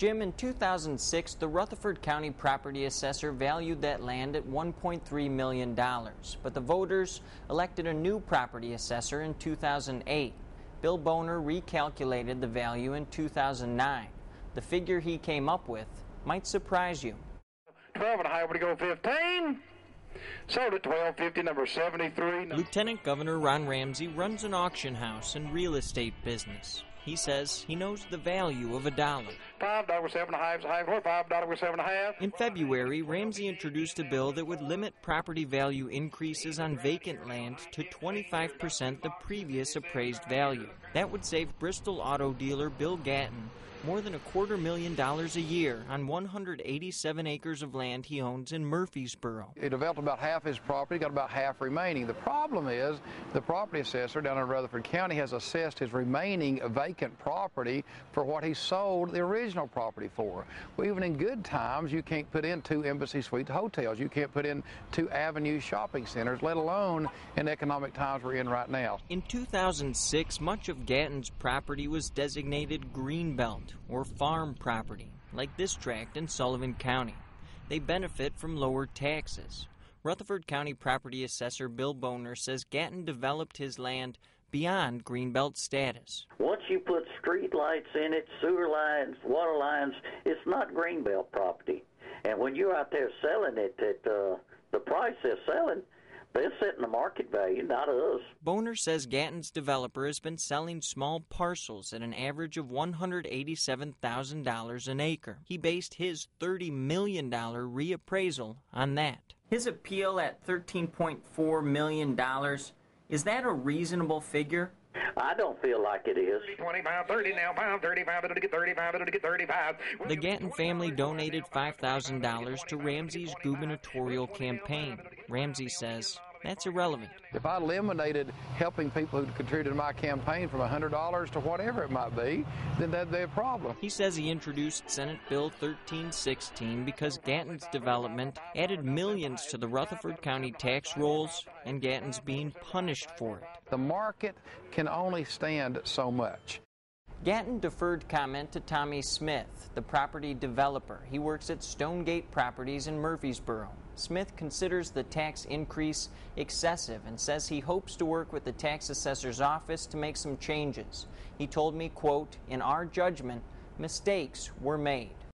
Jim, in 2006, the Rutherford County property assessor valued that land at $1.3 million, but the voters elected a new property assessor in 2008. Bill Boner recalculated the value in 2009. The figure he came up with might surprise you. 12 and a half would go 15. Sold at 1250, number 73. Lieutenant Governor Ron Ramsey runs an auction house and real estate business. He says he knows the value of a dollar. Five dollars seven and a half, half or five dollars seven and a half. In February, Ramsey introduced a bill that would limit property value increases on vacant land to 25% the previous appraised value. That would save Bristol auto dealer Bill Gatton more than a quarter million dollars a year on 187 acres of land he owns in Murfreesboro. He developed about half his property, got about half remaining. The problem is the property assessor down in Rutherford County has assessed his remaining vacant property for what he sold the original property for. Well, even in good times, you can't put in two Embassy Suite hotels. You can't put in two Avenue shopping centers, let alone in economic times we're in right now. In 2006, much of Gatton's property was designated Greenbelt or farm property, like this tract in Sullivan County. They benefit from lower taxes. Rutherford County property assessor Bill Boner says Gatton developed his land beyond Greenbelt status. Once you put street lights in it, sewer lines, water lines, it's not Greenbelt property. And when you're out there selling it at uh, the price they're selling, they're setting the market value, not us. Boner says Gatton's developer has been selling small parcels at an average of $187,000 an acre. He based his $30 million reappraisal on that. His appeal at $13.4 million, is that a reasonable figure? I don't feel like it is. 25, 30 now, pound, 35, it'll get 35, it'll get 35. The Gatton family donated $5,000 to Ramsey's gubernatorial campaign. Ramsey says that's irrelevant. If I eliminated helping people who contributed to my campaign from $100 to whatever it might be, then that'd be a problem. He says he introduced Senate Bill 1316 because Gatton's development added millions to the Rutherford County tax rolls, and Gatton's being punished for it. The market can only stand so much. Gatton deferred comment to Tommy Smith, the property developer. He works at Stonegate Properties in Murfreesboro. Smith considers the tax increase excessive and says he hopes to work with the tax assessor's office to make some changes. He told me, quote, in our judgment, mistakes were made.